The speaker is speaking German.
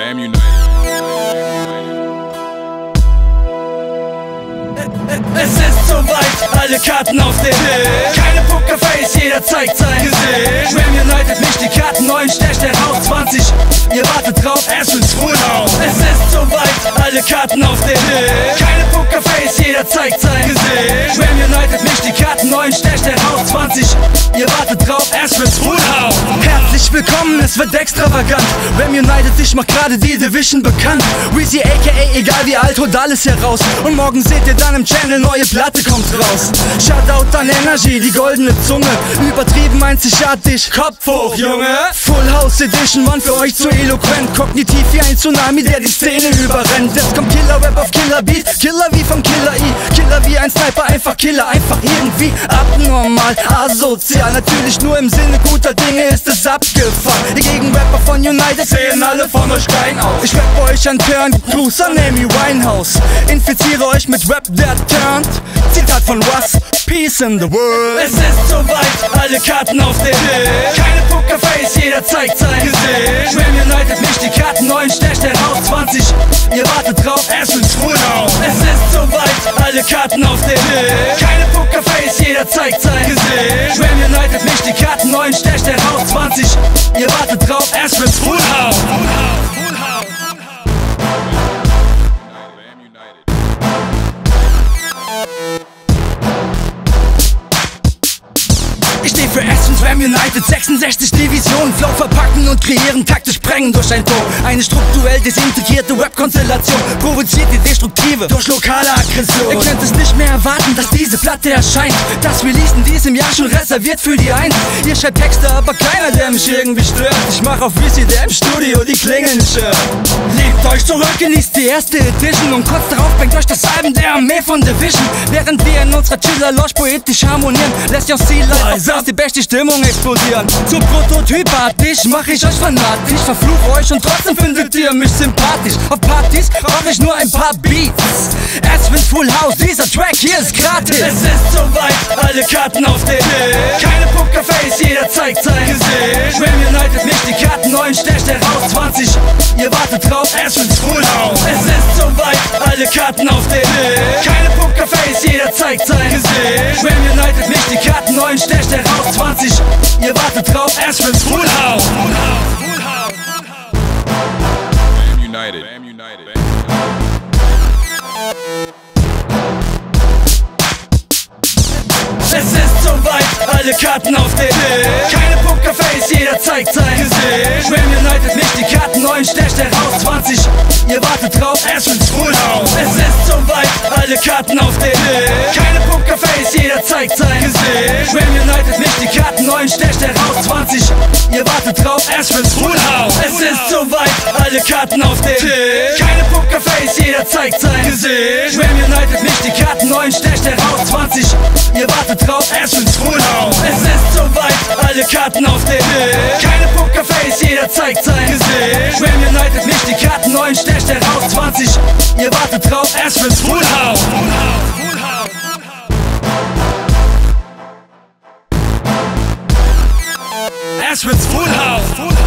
Bam United. Es ist soweit, alle Karten auf den Tisch. Keine Pokerface, jeder zeigt sein Gesicht. Bam United nicht die Karten, neuen Stech, der Haus 20. Ihr wartet drauf, erst früh auf. Es ist soweit, alle Karten auf den Tisch. Keine Pokerface, jeder zeigt sein Gesicht. Bam United nicht die Karten, neuen Stech, der Haus 20. Ihr wartet drauf, willkommen, es wird extravagant. Ram United, ich mach gerade die Division bekannt. Weezy aka, egal wie alt, holt alles heraus. Und morgen seht ihr dann im Channel, neue Platte kommt raus. Shoutout an Energy, die goldene Zunge. Übertrieben einzigartig, Kopf hoch, Junge. Full House Edition, Mann, für euch zu eloquent. Kognitiv wie ein Tsunami, der die Szene überrennt. Jetzt kommt Killer Rap auf Killer Beat, Killer wie vom Killer I. Killer wie ein Sniper, einfach Killer, einfach irgendwie abnormal, asozial. Natürlich nur im Sinne guter Dinge ist es abgefahren. Die Gegenrapper von United sehen alle von euch klein aus. Ich rapp euch an Turn, Gruß an Amy Winehouse. Infiziere euch mit Rap, der turnt. Zitat von Russ, Peace in the world. Es ist soweit, alle Karten auf den Tisch. Keine Pokerface, jeder zeigt sein Gesicht. Ram United nicht die Karten, neuen Stech, der Haus 20. Ihr wartet drauf, erst wenn's früh auf. Es ist soweit, alle Karten auf den Tisch. Keine Pokerface, jeder zeigt sein Gesicht. Ram United nicht die Karten, neuen Stech, der Haus 20. Ihr wartet für Essence Ram United 66 Divisionen Flow verpacken und kreieren taktisch sprengen durch ein Tor. Eine strukturell desintegrierte Web-Konstellation Provoziert die Destruktive durch lokale Aggression. Ihr könnt es nicht mehr erwarten, dass diese Platte erscheint. Das Releasen die ist im Jahr schon reserviert für die Eins Ihr schreibt Texte, aber keiner, der mich irgendwie stört. Ich mach auf VCD im Studio die Klingen nicht hört Legt euch zurück, genießt die erste Edition Und kurz darauf bringt euch das Album der Armee von Division. Während wir in unserer Chiller-Lounge poetisch harmonieren Lässt euch sie live auf die beste Stimmung explodieren. Zum Prototypatisch mach ich euch fanatisch. Verfluch euch und trotzdem findet ihr mich sympathisch. Auf Partys brauch ich nur ein paar Beats. Erst wenn's Full House, dieser Track hier ist gratis. Es ist soweit, alle Karten auf den Tisch Keine Pokerface, jeder zeigt sein Gesicht. Ram United nicht die Karten, neuen Stech, der Haus 20 Ihr wartet drauf, erst wenn's Full House. Es ist soweit, alle Karten auf den Tisch Keine Pokerface, jeder zeigt sein Gesicht. Ram United nicht die Karten, neuen Stech, der Haus 20 Ihr wartet drauf, wenn's Full House. Bam United. Bam United. Es ist soweit, alle Karten auf den Tisch Keine Pokerface, jeder zeigt sein Gesicht. Ram United nicht die Karten, neuen Stech, der Haus 20 Ihr wartet drauf, wenn's Full House. Es ist soweit, alle Karten auf den Tisch Pokerface, jeder zeigt sein Gesicht. Ram United nicht die Karten, neuen Stech, der Haus 20 Ihr wartet drauf, erst wenn's Full House. Es ist soweit, alle Karten auf den Tisch. Keine Pokerface, jeder zeigt sein Gesicht. Ram United nicht die Karten, neuen Stech, der Haus 20 Ihr wartet drauf, erst wenn's Full House. Es ist soweit, alle Karten auf den Tisch. Keine Pokerface, jeder zeigt sein Gesicht. Ram United nicht die Karten, neuen Stech, der Haus 20 Ihr wartet drauf, erst wenn's Full House Erst wenn's Full House